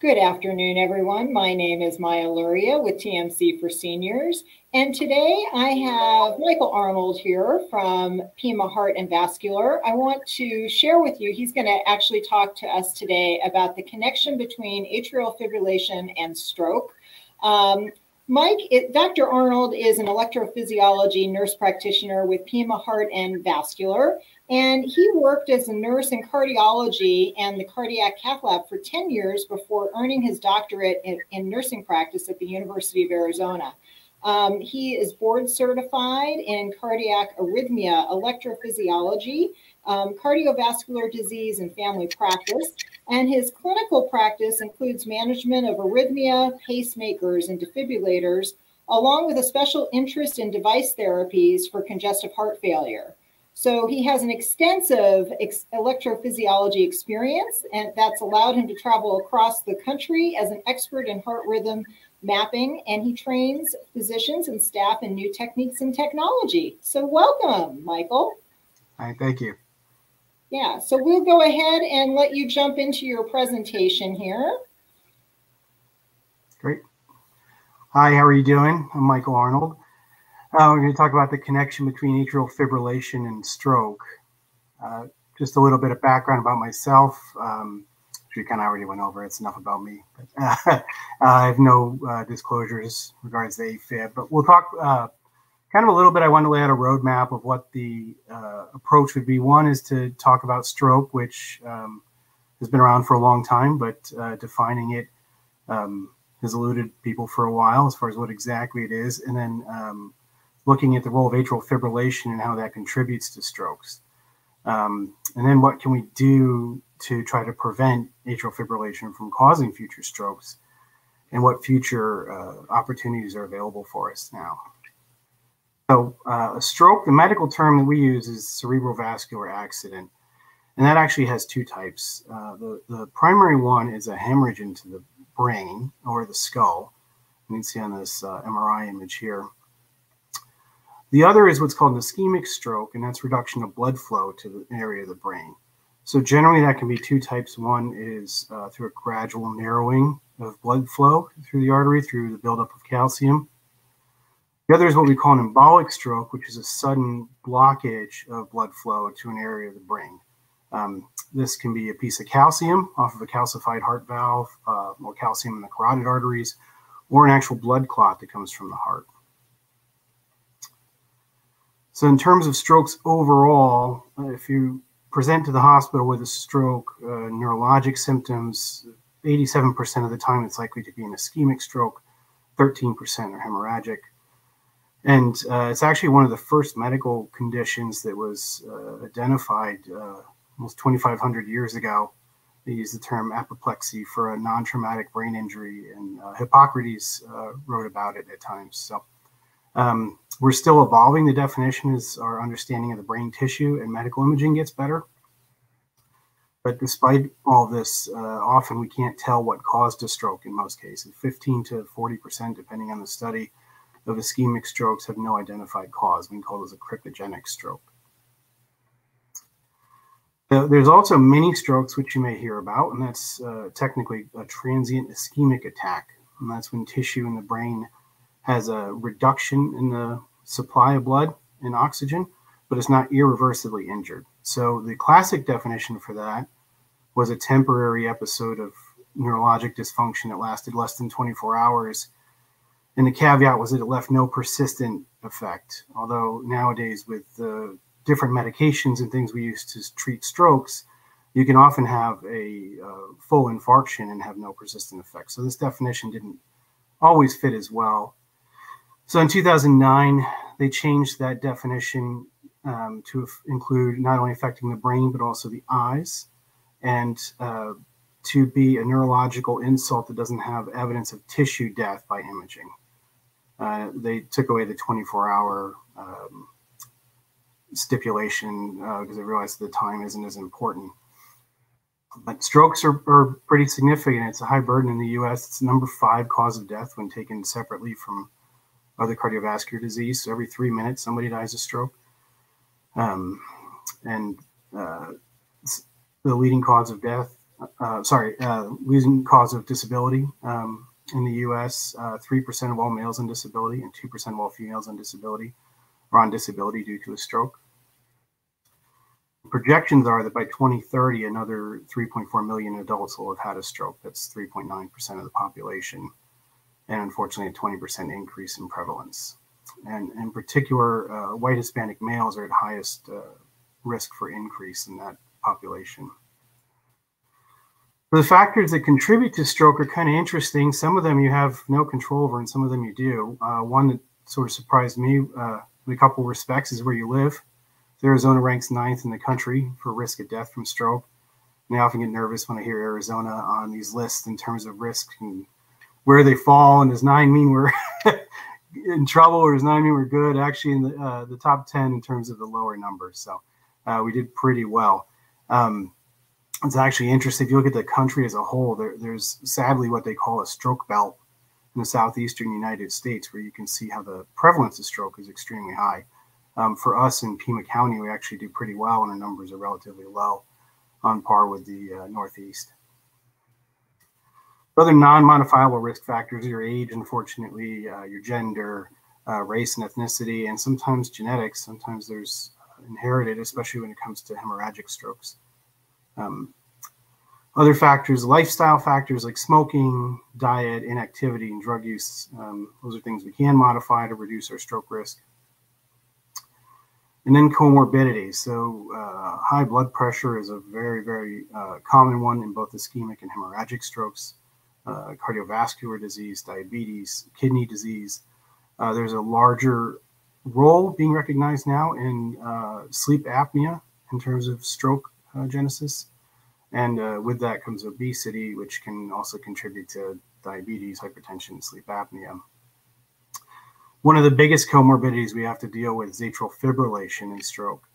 Good afternoon, everyone. My name is Maya Luria with TMC for Seniors. And today I have Michael Arnold here from Pima Heart and Vascular. I want to share with you, he's going to actually talk to us today about the connection between atrial fibrillation and stroke. Um, Mike, it, Dr. Arnold is an electrophysiology nurse practitioner with Pima Heart and Vascular. And he worked as a nurse in cardiology and the cardiac cath lab for 10 years before earning his doctorate in, in nursing practice at the University of Arizona. Um, he is board certified in cardiac arrhythmia, electrophysiology, um, cardiovascular disease, and family practice. And his clinical practice includes management of arrhythmia, pacemakers, and defibrillators, along with a special interest in device therapies for congestive heart failure. So he has an extensive ex- electrophysiology experience, and that's allowed him to travel across the country as an expert in heart rhythm mapping, and he trains physicians and staff in new techniques and technology. So, welcome, Michael. Hi, thank you. Yeah, so we'll go ahead and let you jump into your presentation here. Great. Hi, how are you doing? I'm Michael Arnold. Uh, we're going to talk about the connection between atrial fibrillation and stroke. Uh, just a little bit of background about myself. Um, we kind of already went over. It, it's enough about me. But, uh, I have no uh, disclosures regards to AFib, but we'll talk uh, kind of a little bit. I want to lay out a roadmap of what the uh, approach would be. One is to talk about stroke, which um, has been around for a long time, but defining it um, has eluded people for a while as far as what exactly it is. And then um, looking at the role of atrial fibrillation and how that contributes to strokes. Um, and then what can we do to try to prevent atrial fibrillation from causing future strokes? And what future uh, opportunities are available for us now? So, uh, a stroke, the medical term that we use is cerebrovascular accident. And that actually has two types. Uh, the, the primary one is a hemorrhage into the brain or the skull. You can see on this uh, MRI image here. The other is what's called an ischemic stroke, and that's reduction of blood flow to the area of the brain. So generally, that can be two types. One is uh, through a gradual narrowing of blood flow through the artery through the buildup of calcium. The other is what we call an embolic stroke, which is a sudden blockage of blood flow to an area of the brain. Um, this can be a piece of calcium off of a calcified heart valve, uh, or calcium in the carotid arteries, or an actual blood clot that comes from the heart. So, in terms of strokes overall, uh, if you present to the hospital with a stroke, uh, neurologic symptoms, 87% of the time it's likely to be an ischemic stroke, 13% are hemorrhagic. And uh, it's actually one of the first medical conditions that was uh, identified uh, almost 2,500 years ago. They used the term apoplexy for a non traumatic brain injury, and uh, Hippocrates wrote about it at times. So, um, we're still evolving the definition as our understanding of the brain tissue and medical imaging gets better. But despite all this, uh, often we can't tell what caused a stroke in most cases. 15 to 40%, depending on the study, of ischemic strokes have no identified cause. We call those a cryptogenic stroke. there's also mini strokes, which you may hear about, and that's uh, technically a transient ischemic attack. And that's when tissue in the brain has a reduction in the supply of blood and oxygen, but it's not irreversibly injured. So the classic definition for that was a temporary episode of neurologic dysfunction that lasted less than 24 hours. And the caveat was that it left no persistent effect. Although nowadays, with the different medications and things we use to treat strokes, you can often have a uh, full infarction and have no persistent effect. So this definition didn't always fit as well. So in 2009, they changed that definition um, to include not only affecting the brain, but also the eyes, and uh, to be a neurological insult that doesn't have evidence of tissue death by imaging. Uh, they took away the 24 hour um, stipulation because uh, they realized the time isn't as important. But strokes are, are pretty significant. It's a high burden in the US. It's number five cause of death when taken separately from other cardiovascular disease. So every three minutes, somebody dies of stroke. Um, and uh, the leading cause of death uh, sorry, uh, leading cause of disability um, in the U.S. Uh, three percent of all males on disability and two percent of all females on disability are on disability due to a stroke. Projections are that by 2030, another 3.4 million adults will have had a stroke. That's 3.9% of the population, and unfortunately, a 20% increase in prevalence. And in particular, uh, white Hispanic males are at highest uh, risk for increase in that population. The factors that contribute to stroke are kind of interesting. Some of them you have no control over, and some of them you do. Uh, one that sort of surprised me uh, in a couple respects is where you live. Arizona ranks ninth in the country for risk of death from stroke. And I often get nervous when I hear Arizona on these lists in terms of risk and where they fall. And does nine mean we're in trouble, or does nine mean we're good? Actually, in the uh, the top ten in terms of the lower numbers. So uh, we did pretty well. Um, it's actually interesting. If you look at the country as a whole, there, there's sadly what they call a stroke belt in the southeastern United States, where you can see how the prevalence of stroke is extremely high. Um, for us in Pima County, we actually do pretty well, and our numbers are relatively low, on par with the uh, Northeast. Other non-modifiable risk factors your age, unfortunately, uh, your gender, uh, race and ethnicity, and sometimes genetics. Sometimes there's inherited, especially when it comes to hemorrhagic strokes. Um, other factors, lifestyle factors like smoking, diet, inactivity, and drug use. Um, those are things we can modify to reduce our stroke risk. And then comorbidities. So, uh, high blood pressure is a very, very uh, common one in both ischemic and hemorrhagic strokes, uh, cardiovascular disease, diabetes, kidney disease. Uh, there's a larger role being recognized now in uh, sleep apnea in terms of stroke uh, genesis. And uh, with that comes obesity, which can also contribute to diabetes, hypertension, sleep apnea. One of the biggest comorbidities we have to deal with is atrial fibrillation in stroke.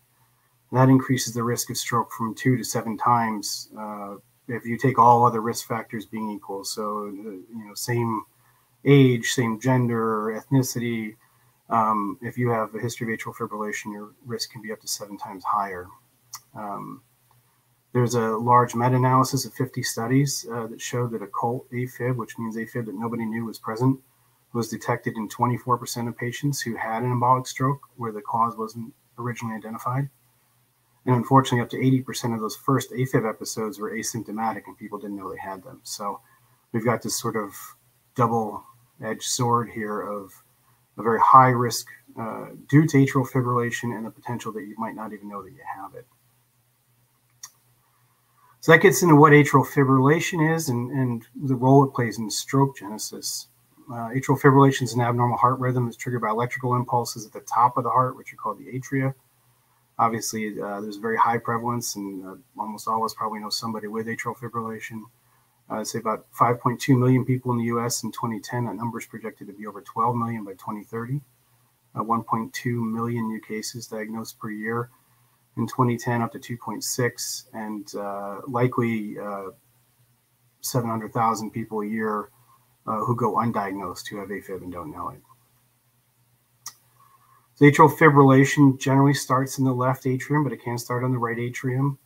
That increases the risk of stroke from two to seven times uh, if you take all other risk factors being equal. So, you know, same age, same gender, ethnicity. Um, if you have a history of atrial fibrillation, your risk can be up to seven times higher. Um, there's a large meta-analysis of 50 studies uh, that showed that occult AFib, which means AFib that nobody knew was present, was detected in 24% of patients who had an embolic stroke where the cause wasn't originally identified. And unfortunately, up to 80% of those first AFib episodes were asymptomatic and people didn't know they had them. So we've got this sort of double edged sword here of a very high risk uh, due to atrial fibrillation and the potential that you might not even know that you have it. So that gets into what atrial fibrillation is and, and the role it plays in stroke genesis. Uh, atrial fibrillation is an abnormal heart rhythm that's triggered by electrical impulses at the top of the heart, which are called the atria. Obviously, uh, there's very high prevalence, and uh, almost all of us probably know somebody with atrial fibrillation. Uh, I'd say about 5.2 million people in the US in 2010. That number is projected to be over 12 million by 2030. Uh, 1.2 million new cases diagnosed per year in 2010 up to 2.6 and uh, likely uh, 700,000 people a year who go undiagnosed who have AFib and don't know it. So atrial fibrillation generally starts in the left atrium, but it can start on the right atrium.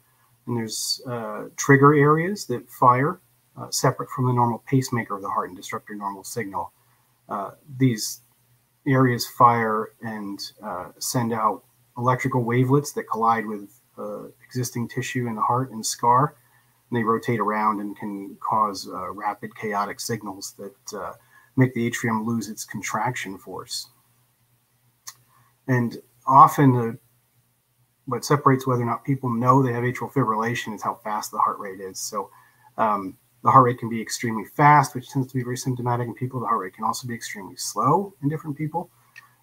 And there's uh, trigger areas that fire uh, separate from the normal pacemaker of the heart and disrupt your normal signal. Uh, these areas fire and send out electrical wavelets that collide with uh, existing tissue in the heart and scar. And they rotate around and can cause uh, rapid chaotic signals that uh, make the atrium lose its contraction force. And often, the, what separates whether or not people know they have atrial fibrillation is how fast the heart rate is. So, um, the heart rate can be extremely fast, which tends to be very symptomatic in people. The heart rate can also be extremely slow in different people,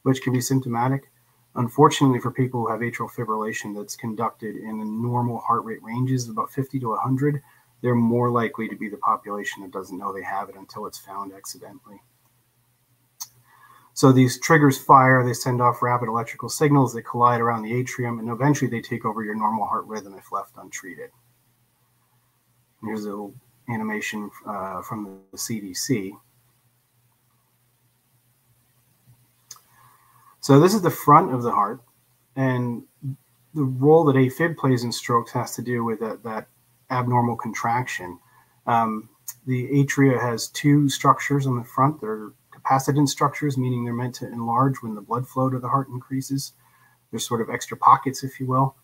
which can be symptomatic. Unfortunately, for people who have atrial fibrillation that's conducted in the normal heart rate ranges of about 50 to 100, they're more likely to be the population that doesn't know they have it until it's found accidentally. So these triggers fire, they send off rapid electrical signals that collide around the atrium, and eventually they take over your normal heart rhythm if left untreated. Here's a little animation uh, from the CDC. So this is the front of the heart, and the role that AFib plays in strokes has to do with that, that abnormal contraction. Um, the atria has two structures on the front. They're capacitance structures, meaning they're meant to enlarge when the blood flow to the heart increases. There's sort of extra pockets, if you will.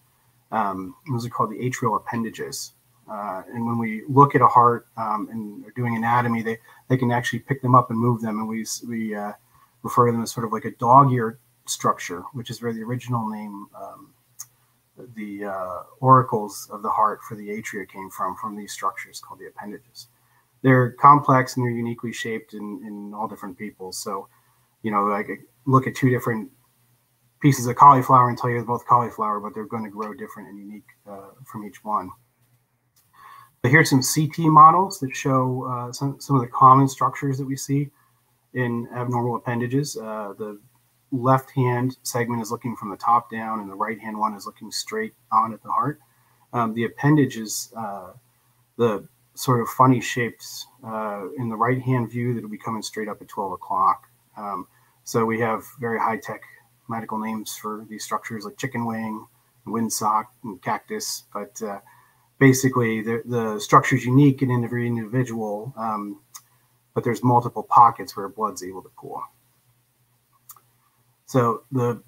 Um, those are called the atrial appendages. Uh, and when we look at a heart um, and are doing anatomy, they, they can actually pick them up and move them. And we, we uh, refer to them as sort of like a dog ear structure, which is where the original name, um, the uh, auricles of the heart for the atria came from, from these structures called the appendages. They're complex and they're uniquely shaped in, in all different people. So, you know, I could look at two different pieces of cauliflower and tell you they're both cauliflower, but they're going to grow different and unique uh, from each one. But here's some CT models that show uh, some, some of the common structures that we see in abnormal appendages. Uh, the left hand segment is looking from the top down, and the right hand one is looking straight on at the heart. Um, the appendage is uh, the sort of funny shapes uh, in the right hand view that will be coming straight up at 12 o'clock. Um, so we have very high tech medical names for these structures like chicken wing, windsock, and cactus, but uh, basically the, the structure is unique in every individual, um, but there's multiple pockets where blood's able to pool. So the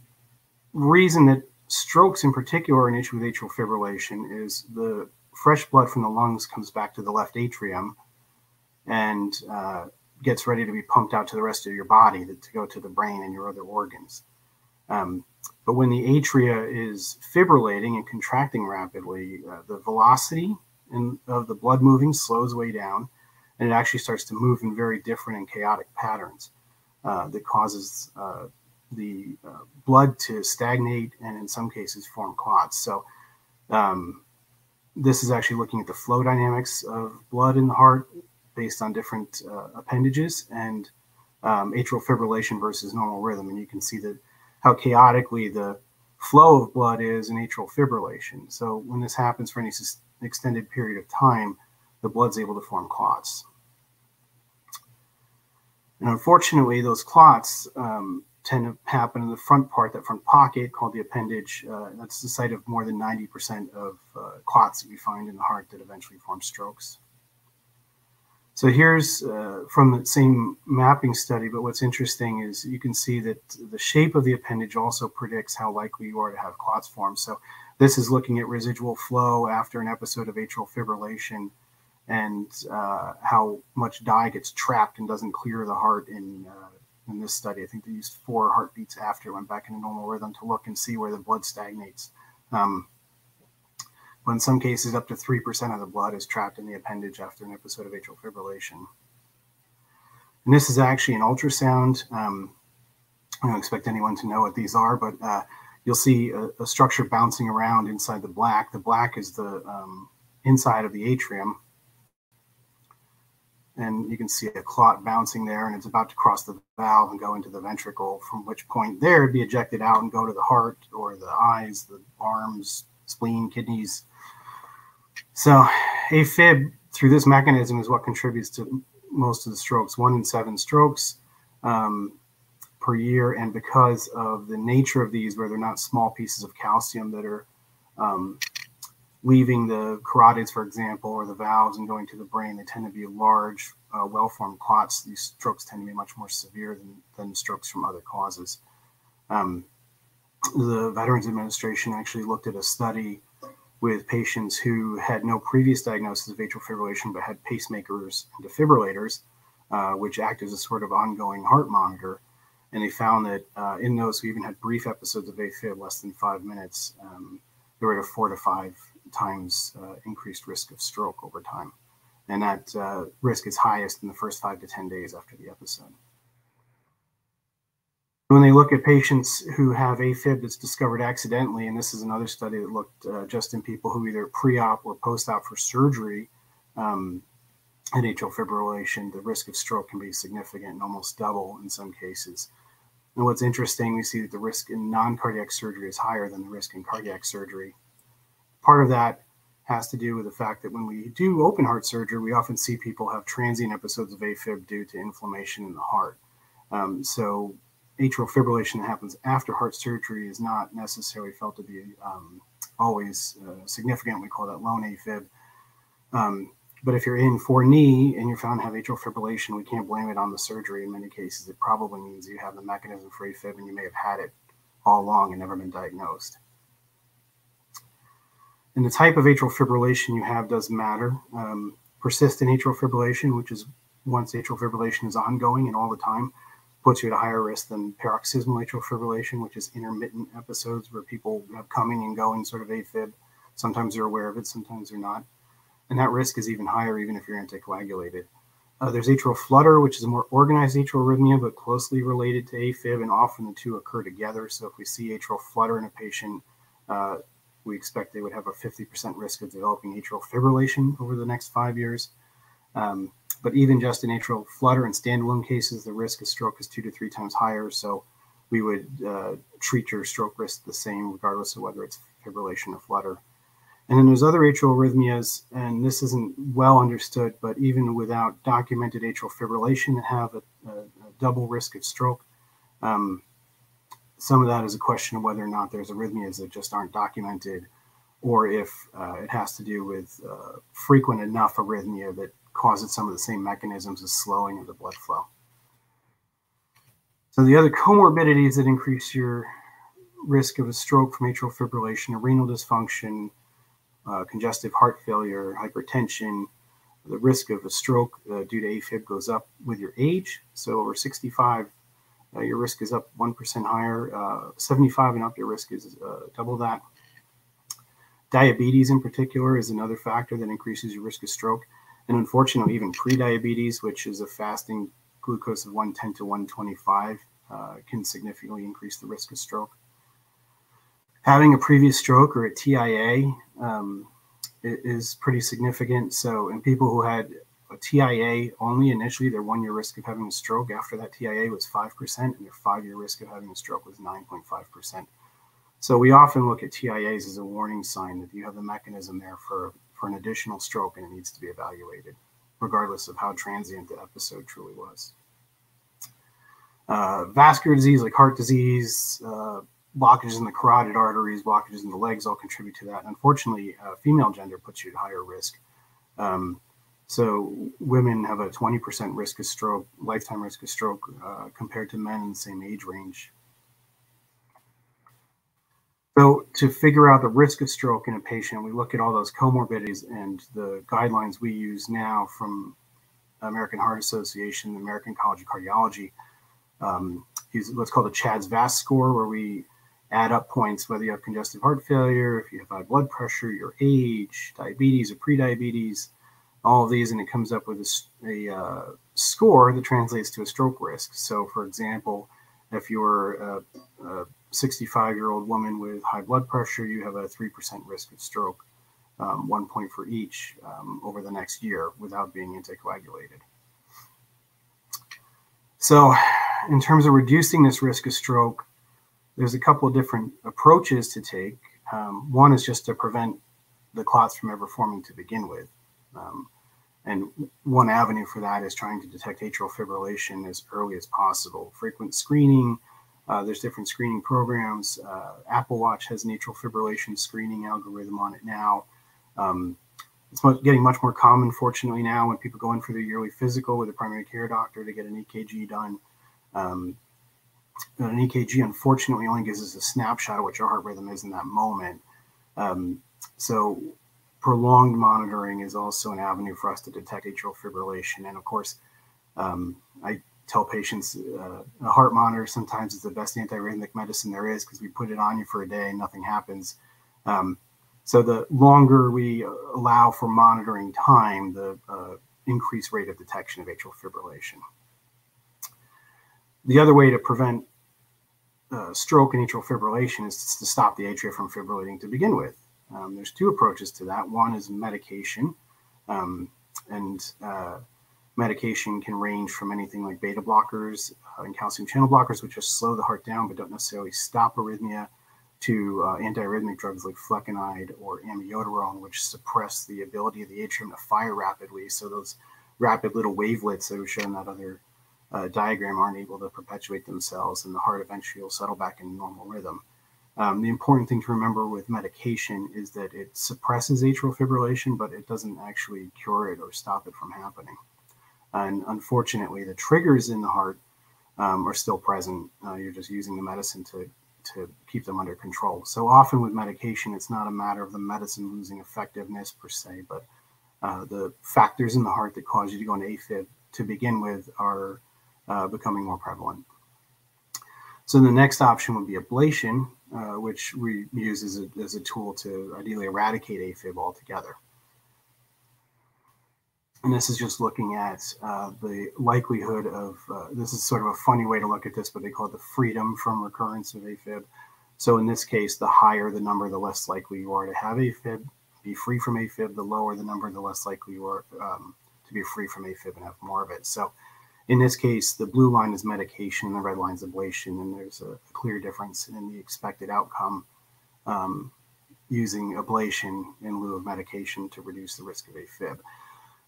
reason that strokes in particular are an issue with atrial fibrillation is the fresh blood from the lungs comes back to the left atrium and uh, gets ready to be pumped out to the rest of your body to, go to the brain and your other organs. Um, but when the atria is fibrillating and contracting rapidly, uh, the velocity in, of the blood moving slows way down, and it actually starts to move in very different and chaotic patterns uh, that causes uh, the uh, blood to stagnate and in some cases form clots. So um, this is actually looking at the flow dynamics of blood in the heart based on different uh, appendages and um, atrial fibrillation versus normal rhythm. And you can see that how chaotically the flow of blood is in atrial fibrillation. So when this happens for any extended period of time, the blood's able to form clots. And unfortunately, those clots um, tend to happen in the front part, that front pocket called the appendage. Uh, that's the site of more than 90% of uh, clots that we find in the heart that eventually form strokes. So here's uh, from the same mapping study, but what's interesting is you can see that the shape of the appendage also predicts how likely you are to have clots form. So this is looking at residual flow after an episode of atrial fibrillation and uh, how much dye gets trapped and doesn't clear the heart in, uh, in this study. I think they used four heartbeats after, went back into normal rhythm to look and see where the blood stagnates. Um, but in some cases, up to 3% of the blood is trapped in the appendage after an episode of atrial fibrillation. And this is actually an ultrasound. Um, I don't expect anyone to know what these are, but uh, you'll see a, a, structure bouncing around inside the black. The black is the um, inside of the atrium. And you can see a clot bouncing there, and it's about to cross the valve and go into the ventricle, from which point there it'd be ejected out and go to the heart or the eyes, the arms, spleen, kidneys, so AFib through this mechanism is what contributes to most of the strokes, one in seven strokes um, per year. And because of the nature of these, where they're not small pieces of calcium that are um, leaving the carotids, for example, or the valves and going to the brain, they tend to be large, uh, well-formed clots. These strokes tend to be much more severe than, than strokes from other causes. Um, the Veterans Administration actually looked at a study with patients who had no previous diagnosis of atrial fibrillation but had pacemakers and defibrillators, uh, which act as a sort of ongoing heart monitor. And they found that uh, in those who even had brief episodes of AFib, less than five minutes, um, they were at a four to five times uh, increased risk of stroke over time. And that uh, risk is highest in the first five to 10 days after the episode. When they look at patients who have AFib that's discovered accidentally, and this is another study that looked uh, just in people who either pre-op or post-op for surgery um, atrial fibrillation, the risk of stroke can be significant and almost double in some cases. And what's interesting, we see that the risk in non-cardiac surgery is higher than the risk in cardiac surgery. Part of that has to do with the fact that when we do open heart surgery, we often see people have transient episodes of AFib due to inflammation in the heart. Um, so atrial fibrillation that happens after heart surgery is not necessarily felt to be um, always uh, significant. We call that lone AFib. Um, but if you're in for knee and you're found to have atrial fibrillation, we can't blame it on the surgery. In many cases, it probably means you have the mechanism for AFib and you may have had it all along and never been diagnosed. And the type of atrial fibrillation you have does matter. Um, persistent atrial fibrillation, which is once atrial fibrillation is ongoing and all the time, puts you at a higher risk than paroxysmal atrial fibrillation, which is intermittent episodes where people have coming and going sort of AFib. Sometimes they're aware of it, sometimes they're not. And that risk is even higher even if you're anticoagulated. Uh, there's atrial flutter, which is a more organized atrial arrhythmia, but closely related to AFib, and often the two occur together. So if we see atrial flutter in a patient, uh, we expect they would have a 50% risk of developing atrial fibrillation over the next five years. Um, but even just in atrial flutter and standalone cases, the risk of stroke is two to three times higher. So we would uh, treat your stroke risk the same, regardless of whether it's fibrillation or flutter. And then there's other atrial arrhythmias, and this isn't well understood, but even without documented atrial fibrillation, have a, a, a double risk of stroke. Um, some of that is a question of whether or not there's arrhythmias that just aren't documented, or if uh, it has to do with uh, frequent enough arrhythmia that causes some of the same mechanisms as slowing of the blood flow. So the other comorbidities that increase your risk of a stroke from atrial fibrillation are renal dysfunction, uh, congestive heart failure, hypertension. The risk of a stroke uh, due to AFib goes up with your age. So over 65, uh, your risk is up 1% higher. Uh, 75 and up, your risk is uh, double that. Diabetes in particular is another factor that increases your risk of stroke. And unfortunately, even prediabetes, which is a fasting glucose of 110 to 125, uh, can significantly increase the risk of stroke. Having a previous stroke or a TIA um, is pretty significant. So, in people who had a TIA only initially, their one year risk of having a stroke after that TIA was 5%, and their five year risk of having a stroke was 9.5%. So, we often look at TIAs as a warning sign that you have the mechanism there for for an additional stroke and it needs to be evaluated, regardless of how transient the episode truly was. Uh, vascular disease like heart disease, uh, blockages in the carotid arteries, blockages in the legs all contribute to that. Unfortunately, uh, female gender puts you at higher risk. Um, so women have a 20% risk of stroke, lifetime risk of stroke, uh, compared to men in the same age range. So to figure out the risk of stroke in a patient, we look at all those comorbidities and the guidelines we use now from American Heart Association, the American College of Cardiology. Um, use what's called a CHADS VASc score, where we add up points whether you have congestive heart failure, if you have high blood pressure, your age, diabetes or prediabetes, all of these, and it comes up with a, a uh, score that translates to a stroke risk. So, for example, if you're a, a 65 year old woman with high blood pressure, you have a 3% risk of stroke, um, one point for each um, over the next year without being anticoagulated. So, in terms of reducing this risk of stroke, there's a couple of different approaches to take. Um, one is just to prevent the clots from ever forming to begin with. Um, and one avenue for that is trying to detect atrial fibrillation as early as possible. Frequent screening, uh, there's different screening programs. Uh, Apple Watch has an atrial fibrillation screening algorithm on it now. Um, it's much, getting much more common, fortunately, now when people go in for their yearly physical with a primary care doctor to get an EKG done. Um, an EKG, unfortunately, only gives us a snapshot of what your heart rhythm is in that moment. Um, so, prolonged monitoring is also an avenue for us to detect atrial fibrillation. And of course, um, I tell patients uh, a heart monitor sometimes is the best antiarrhythmic medicine there is because we put it on you for a day and nothing happens. Um, so the longer we allow for monitoring time, the uh, increased rate of detection of atrial fibrillation. The other way to prevent uh, stroke and atrial fibrillation is to stop the atria from fibrillating to begin with. Um, there's two approaches to that. One is medication, um, and uh, medication can range from anything like beta blockers uh, and calcium channel blockers, which just slow the heart down but don't necessarily stop arrhythmia, to uh, antiarrhythmic drugs like flecainide or amiodarone, which suppress the ability of the atrium to fire rapidly. So those rapid little wavelets that we show in that other uh, diagram aren't able to perpetuate themselves, and the heart eventually will settle back in normal rhythm. Um, the important thing to remember with medication is that it suppresses atrial fibrillation, but it doesn't actually cure it or stop it from happening. And unfortunately, the triggers in the heart um, are still present. Uh, you're just using the medicine to to keep them under control. So often with medication, it's not a matter of the medicine losing effectiveness per se, but uh, the factors in the heart that cause you to go into AFib to begin with are uh, becoming more prevalent. So the next option would be ablation, uh, which we use as a, as a tool to ideally eradicate AFib altogether. And this is just looking at uh, the likelihood of, uh, this is sort of a funny way to look at this, but they call it the freedom from recurrence of AFib. So in this case, the higher the number, the less likely you are to have AFib, be free from AFib. The lower the number, the less likely you are um, to be free from AFib and have more of it. So in this case, the blue line is medication the red line is ablation, and there's a clear difference in the expected outcome um, using ablation in lieu of medication to reduce the risk of AFib.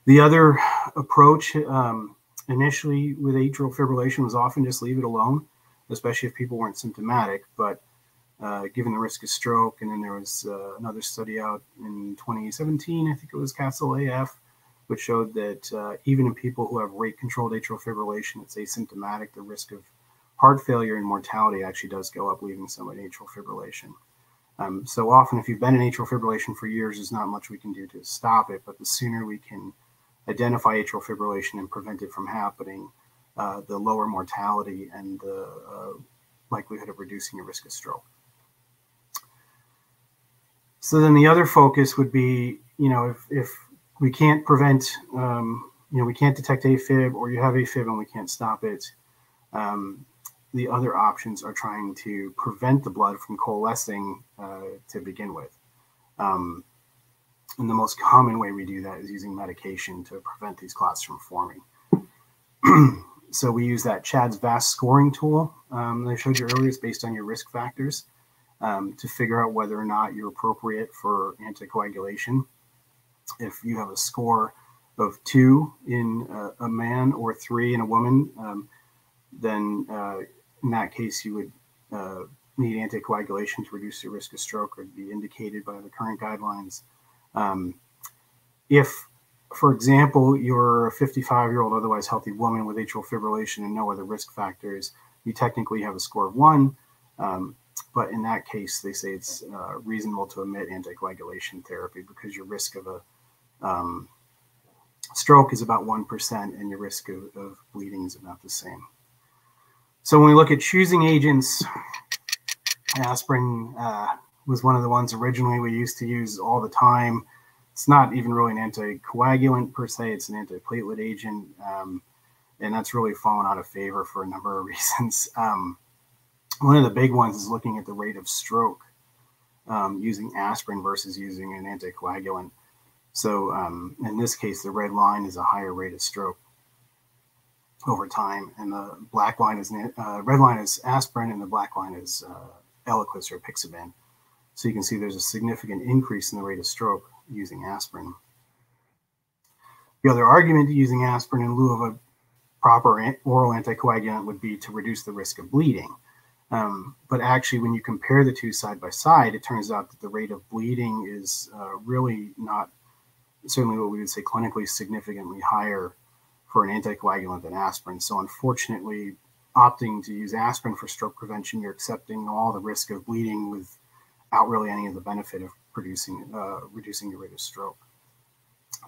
The other approach um, initially with atrial fibrillation was often just leave it alone, especially if people weren't symptomatic. But uh, given the risk of stroke, and then there was uh, another study out in 2017, I think it was Castle AF, which showed that uh, even in people who have rate controlled atrial fibrillation, it's asymptomatic, the risk of heart failure and mortality actually does go up, leaving somebody in atrial fibrillation. Um, so often, if you've been in atrial fibrillation for years, there's not much we can do to stop it. But the sooner we can identify atrial fibrillation and prevent it from happening, uh, the lower mortality and the uh, likelihood of reducing your risk of stroke. So then the other focus would be, you know, if, if we can't prevent, um, you know, we can't detect AFib or you have AFib and we can't stop it, um, the other options are trying to prevent the blood from coalescing uh, to begin with. Um, and the most common way we do that is using medication to prevent these clots from forming. so we use that CHADS VASc scoring tool um, that I showed you earlier. It's based on your risk factors um, to figure out whether or not you're appropriate for anticoagulation. If you have a score of two in a, a man or three in a woman, um, then uh, in that case you would uh, need anticoagulation to reduce your risk of stroke or be indicated by the current guidelines. Um, if, for example, you're a 55 year old, otherwise healthy woman with atrial fibrillation and no other risk factors, you technically have a score of one. Um, but in that case, they say it's uh, reasonable to omit anticoagulation therapy because your risk of a um, stroke is about 1% and your risk of, of bleeding is about the same. So when we look at choosing agents, aspirin uh, was one of the ones originally we used to use all the time. It's not even really an anticoagulant per se, it's an antiplatelet agent. Um, and that's really fallen out of favor for a number of reasons. Um, one of the big ones is looking at the rate of stroke um, using aspirin versus using an anticoagulant. So um, in this case, the red line is a higher rate of stroke over time, and the black line is uh, red line is aspirin, and the black line is uh, Eliquis or Apixaban. So you can see there's a significant increase in the rate of stroke using aspirin. The other argument to using aspirin in lieu of a proper oral anticoagulant would be to reduce the risk of bleeding. Um, but actually, when you compare the two side by side, it turns out that the rate of bleeding is uh, really not certainly what we would say clinically significantly higher for an anticoagulant than aspirin. So, unfortunately, opting to use aspirin for stroke prevention, you're accepting all the risk of bleeding without really any of the benefit of producing uh, reducing your rate of stroke.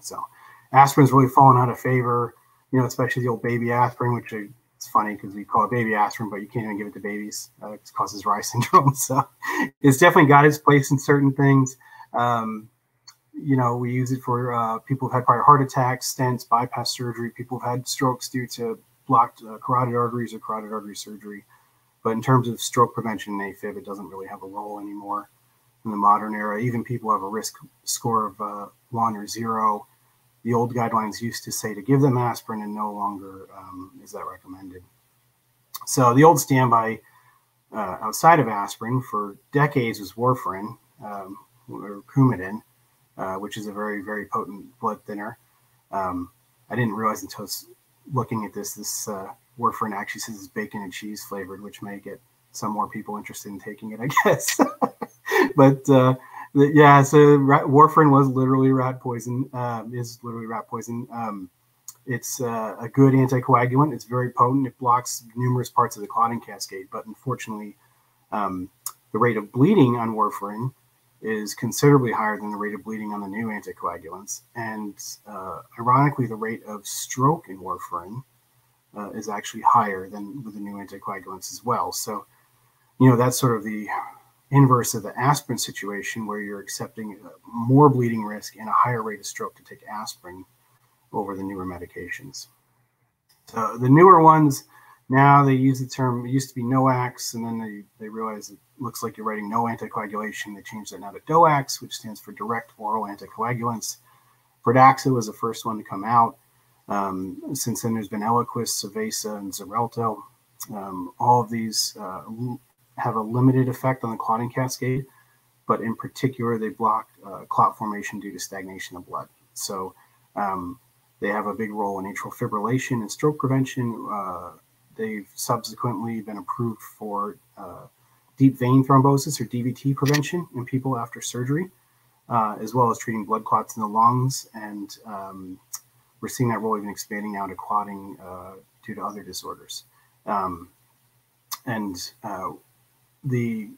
So, aspirin's really fallen out of favor. You know, especially the old baby aspirin, which it's funny because we call it baby aspirin, but you can't even give it to babies. Uh, it causes Reye syndrome. So it's definitely got its place in certain things. Um, you know, we use it for uh, people who've had prior heart attacks, stents, bypass surgery, people who've had strokes due to blocked uh, carotid arteries or carotid artery surgery. But in terms of stroke prevention in AFib, it doesn't really have a role anymore in the modern era. Even people have a risk score of uh, one or zero the old guidelines used to say to give them aspirin and no longer um, is that recommended. So the old standby uh, outside of aspirin for decades was warfarin um, or Coumadin, uh, which is a very, very potent blood thinner. Um, I didn't realize until looking at this, this uh, warfarin actually says it's bacon and cheese flavored, which may get some more people interested in taking it, I guess. but uh, yeah, so rat, warfarin was literally rat poison. Um, is literally rat poison. Um, it's uh, a good anticoagulant. It's very potent. It blocks numerous parts of the clotting cascade. But unfortunately, um, the rate of bleeding on warfarin is considerably higher than the rate of bleeding on the new anticoagulants. And uh, ironically, the rate of stroke in warfarin uh, is actually higher than with the new anticoagulants as well. So, you know, that's sort of the inverse of the aspirin situation where you're accepting more bleeding risk and a higher rate of stroke to take aspirin over the newer medications. So the newer ones, now they use the term, it used to be NOACs, and then they, they realize it looks like you're writing no anticoagulation. They changed that now to DOACs, which stands for direct oral anticoagulants. Pradaxa was the first one to come out. Um, since then, there's been Eliquis, Savaysa, and Xarelto. Um, all of these uh, have a limited effect on the clotting cascade, but in particular, they block uh, clot formation due to stagnation of blood. So um, they have a big role in atrial fibrillation and stroke prevention. Uh, they've subsequently been approved for uh, deep vein thrombosis or DVT prevention in people after surgery, uh, as well as treating blood clots in the lungs. And um, we're seeing that role even expanding now to clotting uh, due to other disorders. Um, and uh, the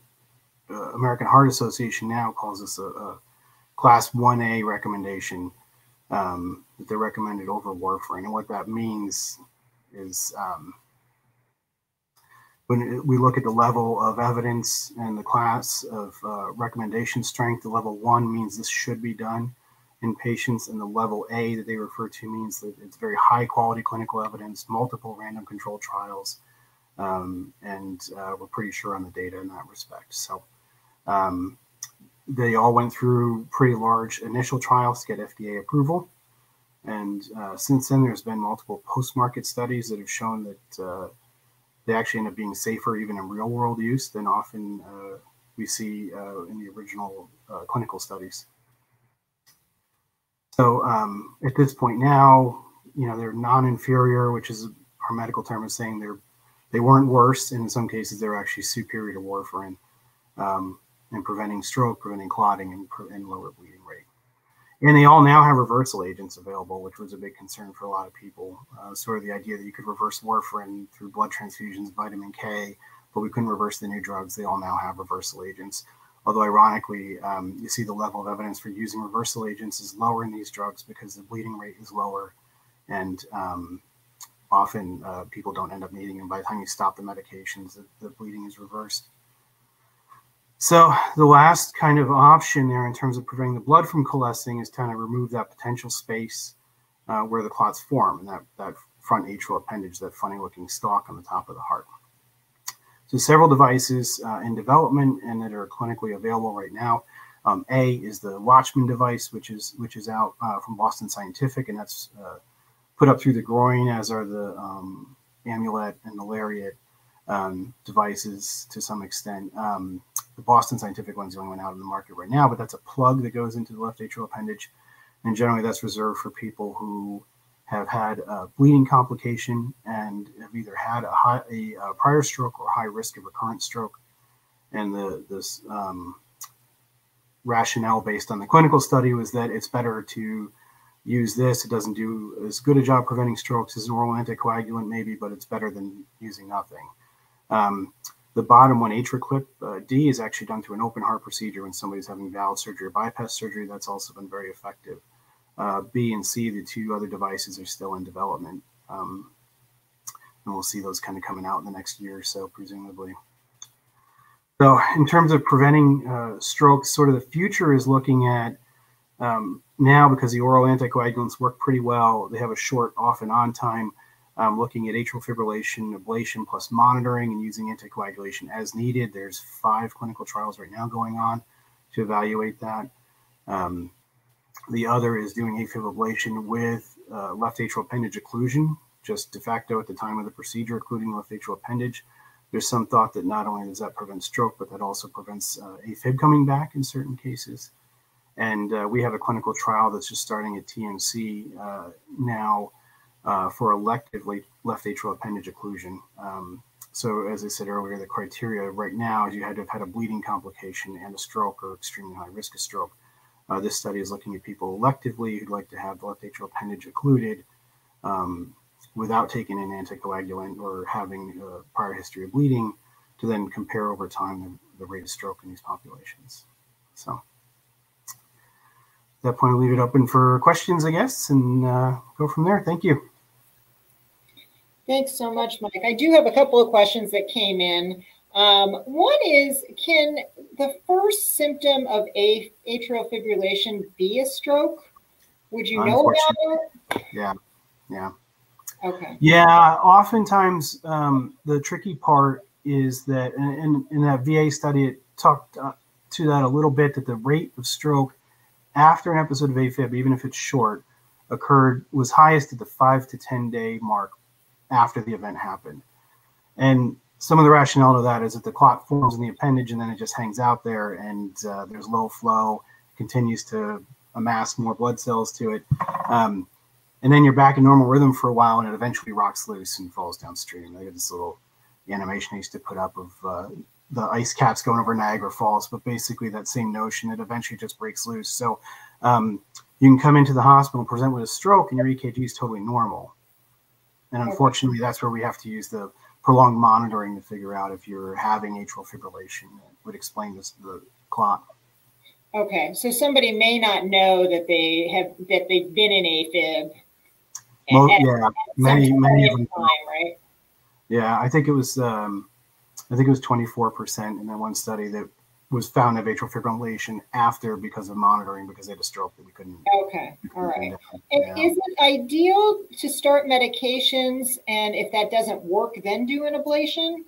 uh, American Heart Association now calls this a, a class 1A recommendation um, that they're recommended over warfarin. And what that means is um, when we look at the level of evidence and the class of uh, recommendation strength, the level one means this should be done in patients, and the level A that they refer to means that it's very high quality clinical evidence, multiple random controlled trials, um, and uh, we're pretty sure on the data in that respect. So um, they all went through pretty large initial trials to get FDA approval. And uh, since then, there's been multiple post market studies that have shown that uh, they actually end up being safer even in real world use than often uh, we see uh, in the original uh, clinical studies. So um, at this point now, you know, they're non inferior, which is our medical term of saying they're they weren't worse. In some cases, they're actually superior to warfarin um, in preventing stroke, preventing clotting, and, and lower bleeding rate. And they all now have reversal agents available, which was a big concern for a lot of people. Uh, sort of the idea that you could reverse warfarin through blood transfusions, vitamin K, but we couldn't reverse the new drugs. They all now have reversal agents. Although, ironically, um, you see the level of evidence for using reversal agents is lower in these drugs because the bleeding rate is lower and um, often uh, people don't end up needing them. By the time you stop the medications, the, the, bleeding is reversed. So the last kind of option there in terms of preventing the blood from coalescing is kind of remove that potential space uh, where the clots form and that, that front atrial appendage, that funny looking stalk on the top of the heart. So several devices uh, in development and that are clinically available right now. Um, A is the Watchman device, which is which is out uh, from Boston Scientific, and that's uh, put up through the groin, as are the um, amulet and the lariat um, devices to some extent. Um, the Boston Scientific one's the only one out in the market right now, but that's a plug that goes into the left atrial appendage. And generally, that's reserved for people who have had a bleeding complication and have either had a, high, a, a prior stroke or high risk of recurrent stroke. And the this um, rationale based on the clinical study was that it's better to use this. It doesn't do as good a job preventing strokes as an oral anticoagulant, maybe, but it's better than using nothing. Um, the bottom one, AtriClip uh, D, is actually done through an open heart procedure when somebody's having valve surgery or bypass surgery. That's also been very effective. Uh, B and C, the two other devices, are still in development. Um, and we'll see those kind of coming out in the next year or so, presumably. So, in terms of preventing uh, strokes, sort of the future is looking at um, now, because the oral anticoagulants work pretty well, they have a short off and on time. Um, looking at atrial fibrillation, ablation plus monitoring, and using anticoagulation as needed. There's five clinical trials right now going on to evaluate that. Um, the other is doing AFib ablation with uh, left atrial appendage occlusion, just de facto at the time of the procedure, occluding left atrial appendage. There's some thought that not only does that prevent stroke, but that also prevents uh, AFib coming back in certain cases. And uh, we have a clinical trial that's just starting at TMC uh, now uh, for elective left atrial appendage occlusion. Um, so as I said earlier, the criteria right now is you had to have had a bleeding complication and a stroke or extremely high risk of stroke. Uh, this study is looking at people electively who'd like to have the left atrial appendage occluded um, without taking an anticoagulant or having a prior history of bleeding to then compare over time the, the rate of stroke in these populations. So at that point, I'll leave it open for questions, I guess, and uh, go from there. Thank you. Thanks so much, Mike. I do have a couple of questions that came in. Um, one is, can the first symptom of a atrial fibrillation be a stroke? Would you know about it? Yeah, yeah. Okay. Yeah, oftentimes um, the tricky part is that, in, in that VA study, it talked uh, to that a little bit that the rate of stroke after an episode of AFib, even if it's short, occurred was highest at the five to 10 day mark after the event happened. And some of the rationale to that is that the clot forms in the appendage and then it just hangs out there and uh, there's low flow, continues to amass more blood cells to it. Um, and then you're back in normal rhythm for a while and it eventually rocks loose and falls downstream. I got this little animation I used to put up of uh, the ice caps going over Niagara Falls, but basically that same notion, it eventually just breaks loose. So um, you can come into the hospital present with a stroke and your EKG is totally normal. And unfortunately, that's where we have to use the prolonged monitoring to figure out if you're having atrial fibrillation. That would explain this, the clot. Okay, so somebody may not know that they have that they've been in AFib. Most, yeah, many many of them. Time, right? Yeah, I think it was um, I think it was 24 percent in that one study that was found of atrial fibrillation after because of monitoring because they had a stroke that we couldn't. Okay, all right. And yeah. is it ideal to start medications and if that doesn't work, then do an ablation?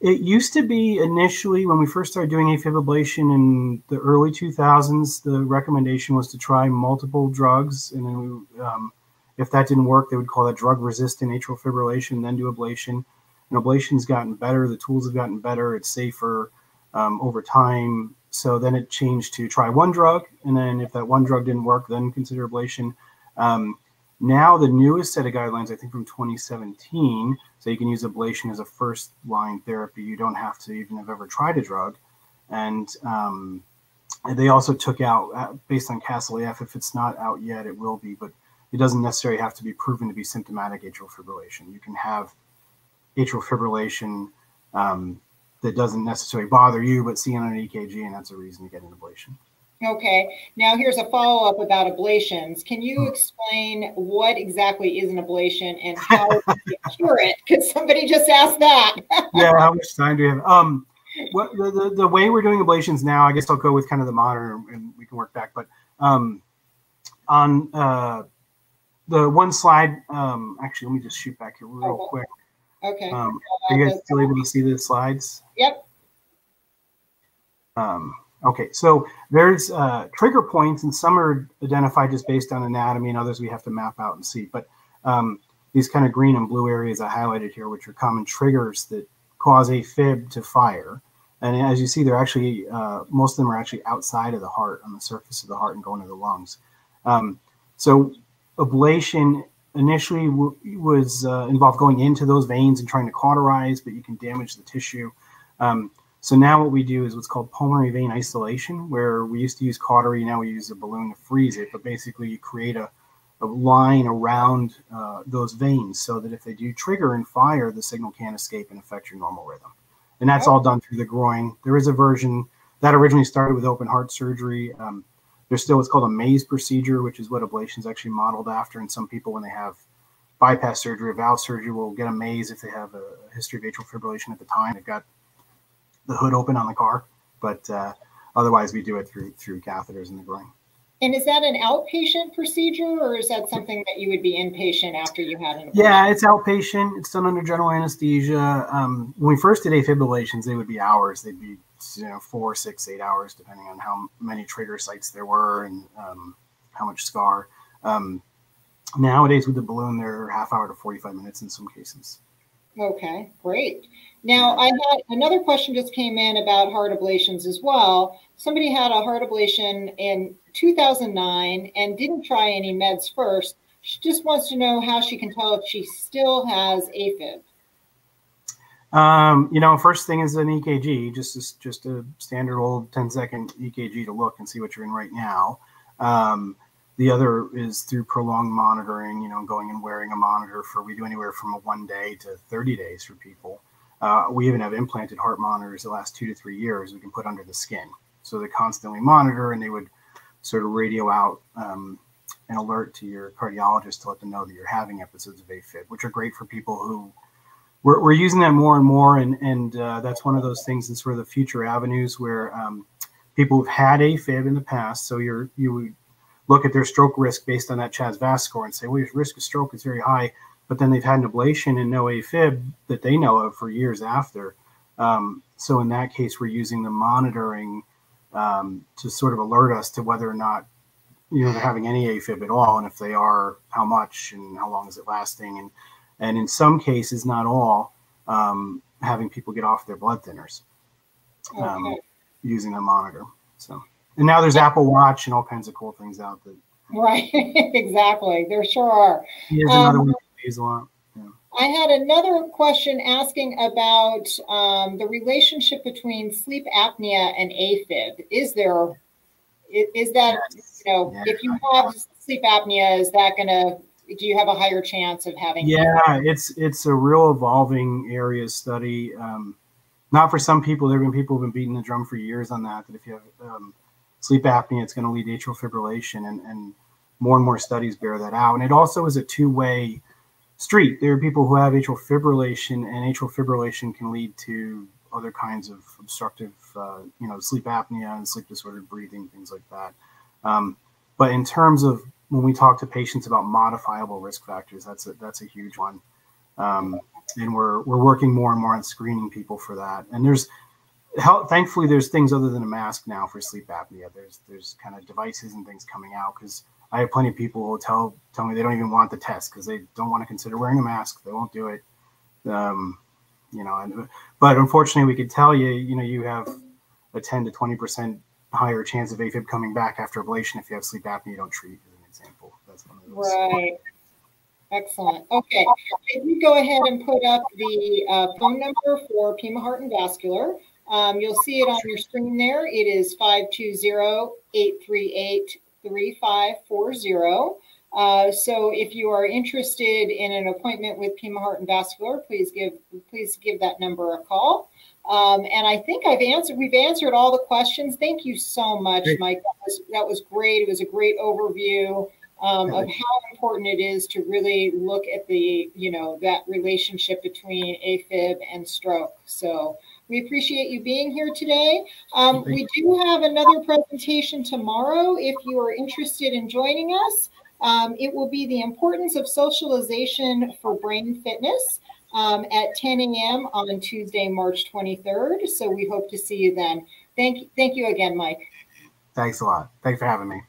It used to be initially when we first started doing AFib ablation in the early 2000s, the recommendation was to try multiple drugs. And then we, um, if that didn't work, they would call that drug resistant atrial fibrillation, then do ablation. And ablation's gotten better, the tools have gotten better, it's safer um, over time. So then it changed to try one drug, and then if that one drug didn't work, then consider ablation. Um, now the newest set of guidelines, I think from 2017, so you can use ablation as a first line therapy. You don't have to even have ever tried a drug, and um, they also took out uh, based on CASTLE-AF. If it's not out yet, it will be, but it doesn't necessarily have to be proven to be symptomatic atrial fibrillation. You can have atrial fibrillation um, that doesn't necessarily bother you, but seeing on an EKG, and that's a reason to get an ablation. Okay. Now here's a follow up about ablations. Can you hmm. explain what exactly is an ablation and how to cure it? Because somebody just asked that. yeah. How much time do you have? Um, what the, the, the way we're doing ablations now, I guess I'll go with kind of the modern, and we can work back. But um, on uh, the one slide, um, actually, let me just shoot back here real okay. quick. Okay. Um, are you guys still able to see the slides? Yep. Um, okay, so there's uh, trigger points, and some are identified just based on anatomy, and others we have to map out and see. But um, these kind of green and blue areas I highlighted here, which are common triggers that cause AFib to fire. And as you see, they're actually, uh, most of them are actually outside of the heart, on the surface of the heart, and going to the lungs. Um, so ablation initially was uh, involved going into those veins and trying to cauterize, but you can damage the tissue. Um, so now what we do is what's called pulmonary vein isolation, where we used to use cautery, now we use a balloon to freeze it. But basically, you create a, a line around uh, those veins so that if they do trigger and fire, the signal can't escape and affect your normal rhythm. And that's all done through the groin. There is a version that originally started with open heart surgery. Um, there's still what's called a maze procedure, which is what ablation is actually modeled after. And some people, when they have bypass surgery or valve surgery, will get a maze if they have a history of atrial fibrillation at the time. They've got the hood open on the car, but uh, otherwise we do it through through catheters in the groin. And is that an outpatient procedure, or is that something that you would be inpatient after you had an? Yeah, it's outpatient. It's done under general anesthesia. Um, when we first did AFib ablations, they would be hours. They'd be you know four, six, eight hours, depending on how many trigger sites there were and um, how much scar. Um, nowadays, with the balloon, they're half hour to forty-five minutes in some cases. Okay, great. Now, I had another question just came in about heart ablations as well. Somebody had a heart ablation in 2009 and didn't try any meds first. She just wants to know how she can tell if she still has AFib. Um, you know, first thing is an EKG, just just a standard old 10 second EKG to look and see what you're in right now. Um, the other is through prolonged monitoring, you know, going and wearing a monitor for we do anywhere from a one day to 30 days for people. Uh, we even have implanted heart monitors the last two to three years we can put under the skin. So they constantly monitor and they would sort of radio out um, an alert to your cardiologist to let them know that you're having episodes of AFib, which are great for people who we're, we're using that more and more. And, and uh, that's one of those things in sort of the future avenues where um, people who've had AFib in the past. So you're, you would look at their stroke risk based on that CHADS VASc score and say, well, your risk of stroke is very high, but then they've had an ablation and no AFib that they know of for years after. Um, so in that case, we're using the monitoring um, to sort of alert us to whether or not you know they're having any AFib at all, and if they are, how much and how long is it lasting, and and in some cases, not all, um, having people get off their blood thinners um, okay. using the monitor. So and now there's Apple Watch and all kinds of cool things out that. Right, exactly. There sure are. Here's another um, one a lot. I had another question asking about um, the relationship between sleep apnea and AFib. Is there, is that, yes. you know, yeah. if you have sleep apnea, is that going to, do you have a higher chance of having? Yeah, it's it's a real evolving area study. Um, not for some people. There have been people who've been beating the drum for years on that. That if you have um, sleep apnea, it's going to lead atrial fibrillation, and, and more and more studies bear that out. And it also is a two-way street. There are people who have atrial fibrillation, and atrial fibrillation can lead to other kinds of obstructive, uh, you know, sleep apnea and sleep disordered breathing, things like that. Um, but in terms of when we talk to patients about modifiable risk factors, that's a that's a huge one, um, and we're we're working more and more on screening people for that. And there's thankfully there's things other than a mask now for sleep apnea. There's there's kind of devices and things coming out because I have plenty of people who tell tell me they don't even want the test because they don't want to consider wearing a mask. They won't do it. Um, you know, and, but unfortunately, we could tell you, you know, you have a 10 to 20 percent higher chance of AFib coming back after ablation if you have sleep apnea you don't treat, as an example. That's one of those. Right. Excellent. Okay. Can you go ahead and put up the uh, phone number for Pima Heart and Vascular, um, you'll see it on your screen there. It is 520 838 3540. Uh, so if you are interested in an appointment with Pima Heart and Vascular, please give please give that number a call. Um, and I think I've answered we've answered all the questions. Thank you so much, great. Mike. That was, that was great. It was a great overview um, of how important it is to really look at the you know that relationship between AFib and stroke. So we appreciate you being here today. Um, we do have another presentation tomorrow if you are interested in joining us. Um, it will be the importance of socialization for brain fitness um, at 10 a.m. on Tuesday, March 23rd. So we hope to see you then. Thank, thank you again, Mike. Thanks a lot. Thanks for having me.